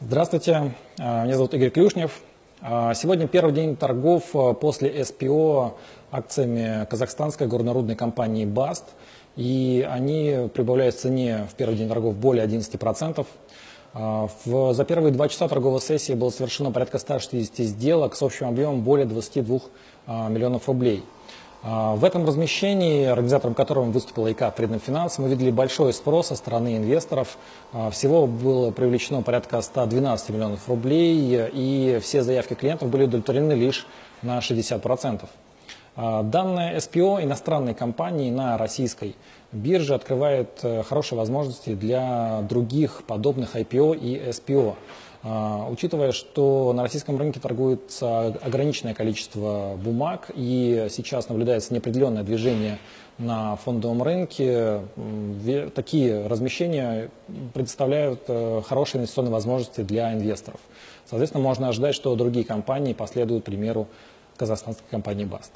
Здравствуйте, а, меня зовут Игорь Клюшнев. А, сегодня первый день торгов а, после СПО акциями казахстанской горнорудной компании «Баст». И они прибавляют в цене в первый день торгов более 11%. В, за первые два часа торговой сессии было совершено порядка 160 сделок с общим объемом более 22 миллионов рублей – в этом размещении, организатором которого выступила ИК Freedom Finance, мы видели большой спрос со стороны инвесторов. А, всего было привлечено порядка 112 миллионов рублей, и все заявки клиентов были удовлетворены лишь на 60%. А, данная СПО иностранной компании на российской бирже открывает э, хорошие возможности для других подобных IPO и SPO. А, учитывая, что на российском рынке торгуется ограниченное количество бумаг и сейчас наблюдается неопределенное движение на фондовом рынке, такие размещения предоставляют э, хорошие инвестиционные возможности для инвесторов. Соответственно, можно ожидать, что другие компании последуют примеру казахстанской компании «Баст».